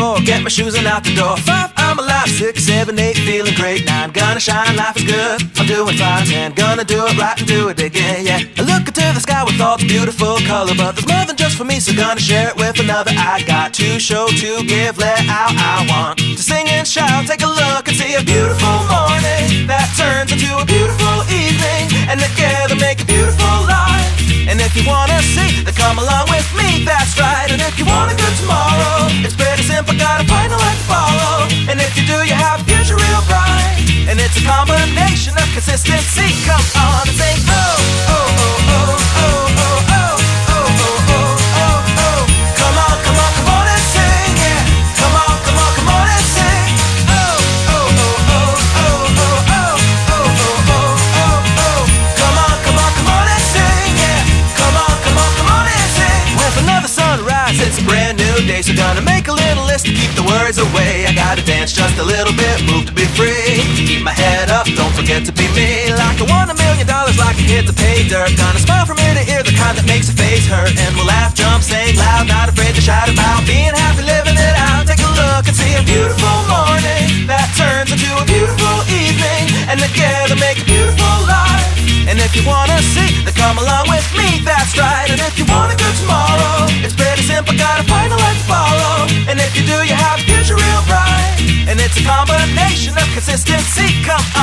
my shoes and out the door. Five, I'm alive. Six, seven, eight, feeling great. Nine, gonna shine, life is good. I'm doing fine. Ten, gonna do it right and do it again, yeah. I look into the sky with all its beautiful color, but there's more than just for me, so gonna share it with another. I got to show, to give, let out. I want to sing and shout. Take a look and see a beautiful morning that turns into a beautiful evening, and together make a beautiful life. And if you wanna see, then come along with me, that's right. And if you want a good tomorrow, simple, got a final act to follow. And if you do, you have future real bright. And it's a combination of consistency. Come on and sing, oh, oh, oh, oh, oh, oh, oh. It's brand so gonna make a little list to keep the worries away. I gotta dance just a little bit, move to be free. Keep my head up, don't forget to be me. Like I won a million dollars, like I hit the pay dirt. Gonna smile from ear to ear, the kind that makes a face hurt. And we'll laugh, jump, sing loud, not afraid to shout about being happy, living it out. Take a look and see a beautiful morning that turns into a beautiful evening, and together make a beautiful life. And if you wanna see, then come along with me, consistency, come on.